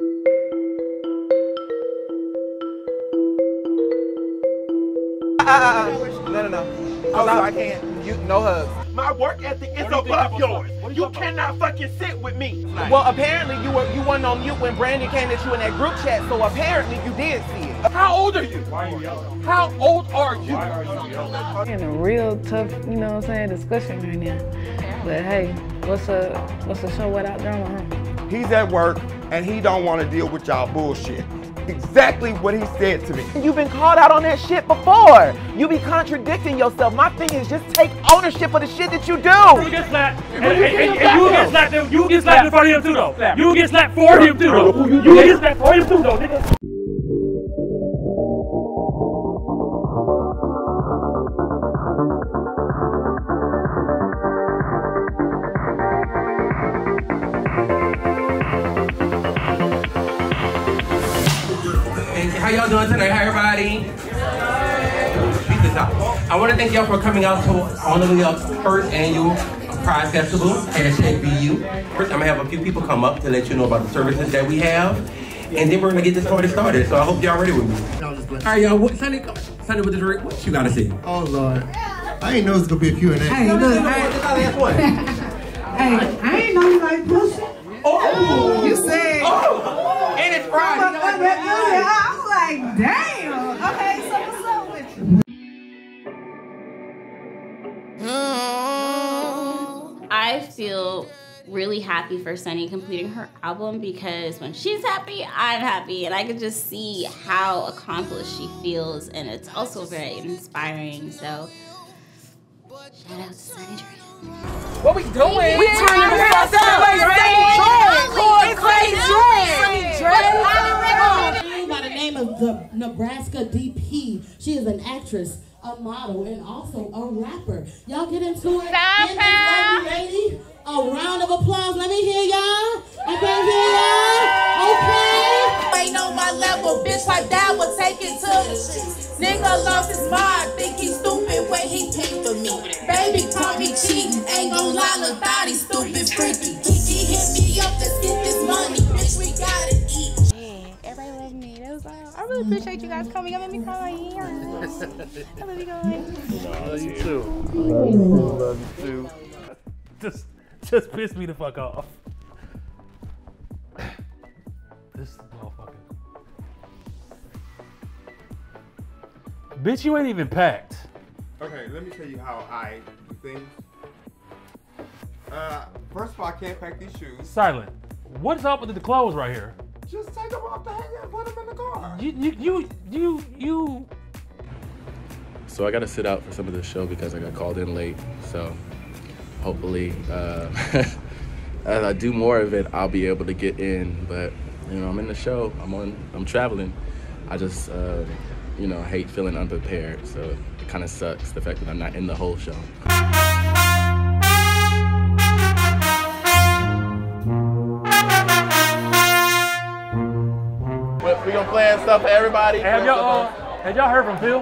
Uh. No, no, no. Oh, no, I can't. You, no hugs. My work ethic is above yours. You cannot fucking sit with me. Well, apparently you were you weren't on mute when Brandon came at you in that group chat, so apparently you did see it. How old are you? How old are you? Why are you yelling? in a real tough, you know what I'm saying, discussion right now. But hey, what's a what's a show without drama, huh? He's at work and he don't want to deal with y'all bullshit. Exactly what he said to me. You've been called out on that shit before. You be contradicting yourself. My thing is just take ownership of the shit that you do. You get slapped, and, and, and, and you get slapped. You get slapped in front of him too, though. You get slapped for him too, though. You get slapped for him too, though, nigga. How y'all doing tonight? Hi, everybody. Beat out. I want to thank y'all for coming out to Honolulu's first annual Pride Festival, hashtag BU. First, I'm going to have a few people come up to let you know about the services that we have. And then we're going to get this party started. So I hope y'all ready with me. All right, y'all. What, Sonny, come- Sonny with the drink. What you got to say? Oh Lord. I didn't know it was gonna be a Q&A. Hey, look. Last one. Hey, I ain't know you like pussy. Oh! You said. Oh! And it's Friday. I like, damn. Okay, so what's up with you? Oh. I feel really happy for Sunny completing her album because when she's happy, I'm happy, and I can just see how accomplished she feels, and it's also very inspiring. So, shout out to Sunny Dream. What we doing? We Nebraska DP. She is an actress, a model, and also a rapper. Y'all get into it. Stop Give this lady a round of applause. Let me hear y'all. I can't hear y'all. Okay. Ain't on my level, bitch like that will take it to the streets. Nigga lost his mind, think he stupid when he picked for me. Baby caught me cheating, ain't gon' lie, look thought he stupid freaky. Kiki hit me up, let's get this money, appreciate you guys coming. Y'all made me cry. I love you guys. I love you too. Love you too. Just, just piss me the fuck off. This motherfucker. Bitch, you ain't even packed. Okay, let me tell you how I do things. Uh, first of all, I can't pack these shoes. Silent. What's up with the clothes right here? Just take them off the hanger You, you, you, you, you. So I got to sit out for some of the show because I got called in late. So hopefully, uh, as I do more of it, I'll be able to get in. But you know, I'm in the show. I'm on. I'm traveling. I just, uh, you know, hate feeling unprepared. So it kind of sucks the fact that I'm not in the whole show. We gonna plan stuff for everybody. Have y'all, uh, have y'all heard from Phil?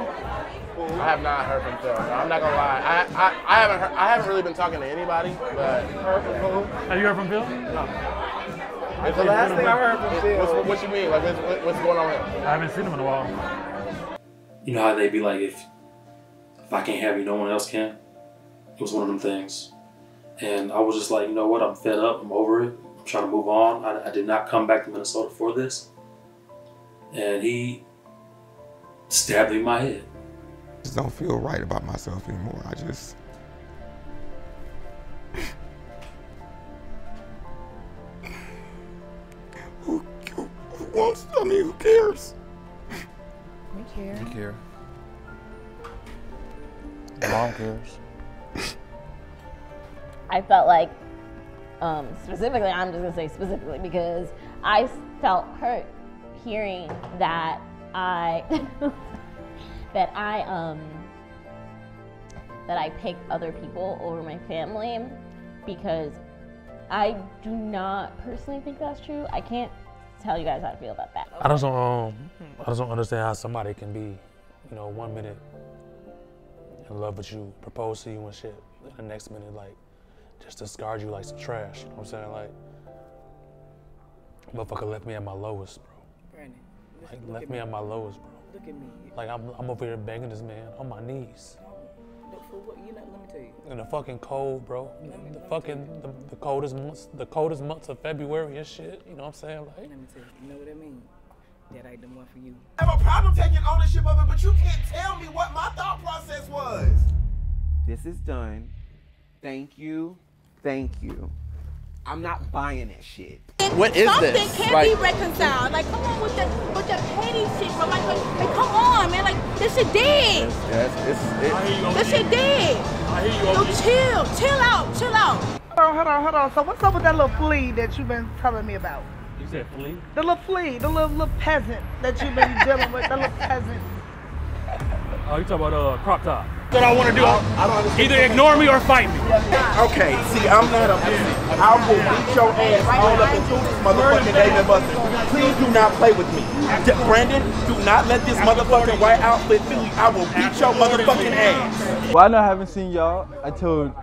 I have not heard from Phil. No, I'm not gonna lie. I, I, I haven't heard, I haven't really been talking to anybody, but Have you heard from Phil? No. It's the last thing I heard from Phil. What's, what you mean? Like, what's, what's going on here? I haven't seen him in a while. You know how they be like, if if I can't have you, no one else can. It was one of them things, and I was just like, you know what? I'm fed up. I'm over it. I'm trying to move on. I, I did not come back to Minnesota for this, and he stabbed me in my head. just don't feel right about myself anymore. I just. who, who, who wants? I mean, who cares? We care. We care. Mom cares. I felt like, um, specifically, I'm just gonna say specifically because I felt hurt hearing that I that I um that I pick other people over my family because I do not personally think that's true. I can't tell you guys how I feel about that. I just don't. Um, I just don't understand how somebody can be, you know, one minute in love with you, propose to you and shit, and the next minute like just discard you like some trash. You know what I'm saying? Like, Motherfucker left me at my lowest, Like look left at me at my lowest, bro. Look at me. Like I'm, I'm over here begging this man on my knees. Look for what you know. Let me tell you. In the fucking cold, bro. The, the fucking the, the coldest months, the coldest months of February and shit. You know what I'm saying? Like, Let me tell you. You know what I mean? That ain't the one for you. I have a problem taking ownership of it, but you can't tell me what my thought process was. This is done. Thank you. Thank you. I'm not buying that shit. What is Something this? can't Like- be reconciled. Like, come on with the with the petty shit, bro. Like, like, like, come on, man. Like, this shit dead. Yes, it's, it's, This shit dead. I hear you, Yo, OG. chill, chill out, chill out. Hold on, hold on, hold on. So what's up with that little flea that you've been telling me about? You said flea? The little flea, the little little peasant that you've been dealing with, the little peasant. Oh, you talking about uh, crop top? What I want to do, i don't Either ignore me or fight me. Okay, see, I'm not a man. I will beat your ass all up into this motherfucking Dave and Buster. Please do not play with me. D- Brandon, do not let this motherfucking white outfit fool you. I will beat your motherfucking ass. Well, I know I haven't seen y'all. I told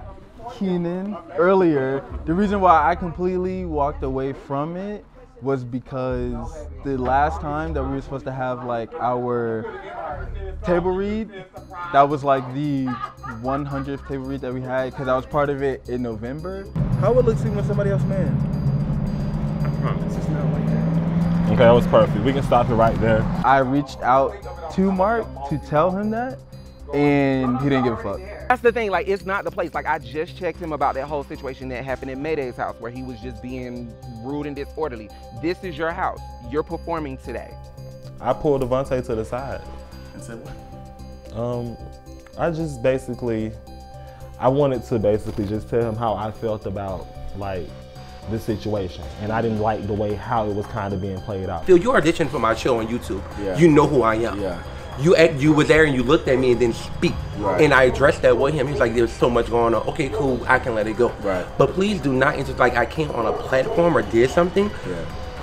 Keenan earlier the reason why I completely walked away from it was because the last time that we were supposed to have like our table read, that was like the 100th table read that we had because I was part of it in November. How would it look seeing with somebody else, man? I promise, it's not like that. Okay, that was perfect. We can stop it right there. I reached out to Mark to tell him that, and he didn't give a fuck. That's the thing, like it's not the place. Like I just checked him about that whole situation that happened at Mayday's house where he was just being rude and disorderly. This is your house. You're performing today. I pulled Devontae to the side. And said what? Um, I just basically, I wanted to basically just tell him how I felt about like the situation, and I didn't like the way how it was kind of being played out. Phil, you auditioned for my show on YouTube. Yeah. You know who I am. Yeah. You act, you were there and you looked at me and didn't speak. Right. And I addressed that with him. He's like, there's so much going on. Okay, cool. I can let it go. Right. But please do not inter like I came on a platform or did something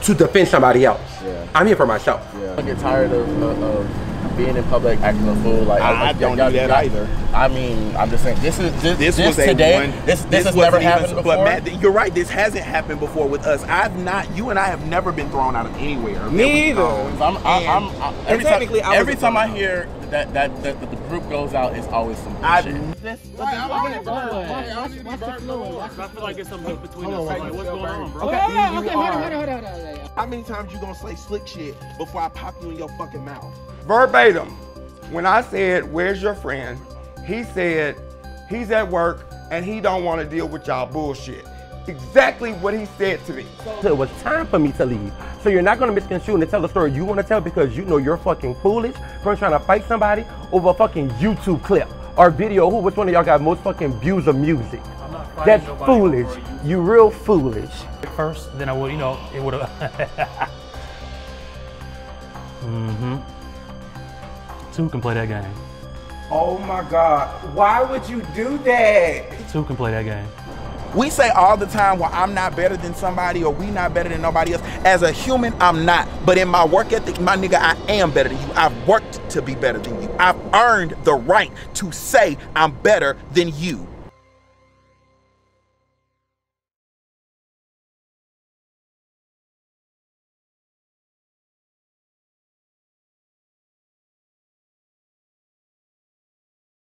to defend somebody else. Yeah. I'm here for myself. I get tired of, of, of being in public acting a fool. Like I like, don't y'all- do that y'all- either. I mean, I'm just saying this is this, This, this, was a today. one. this this, has wasn't never even- before. But Matt, you're right. This hasn't happened before with us. I've not. You and I have never been thrown out of anywhere. Me either. I'm, I'm, I'm, I'm- every time, I every time I hear that that, that, that the group goes out, it's always some I- bullshit. I feel like it's something between us. Like, what's going on, bro? Okay, Okay, okay, are. hold on, hold on, hold on, hold on. How many times you gonna say slick shit before I pop you in your fucking mouth? Verbatim, when I said, where's your friend? He said, he's at work and he don't want to deal with y'all bullshit. Exactly what he said to me. So it was time for me to leave. So you're not gonna misconstrue and tell the story you wanna tell because you know you're fucking foolish for trying to fight somebody over a fucking YouTube clip or video. Who, which one of y'all got most fucking views of music? fighting That's nobody foolish. over You real foolish. First, then I would, you know, it would have. mm-hmm. Two can play that game. Oh my God! Why would you do that? Two can play that game. We say all the time, well, I'm not better than somebody or we not better than nobody else. As a human, I'm not. But in my work ethic, my nigga, I am better than you. I've worked to be better than you. I've earned the right to say I'm better than you.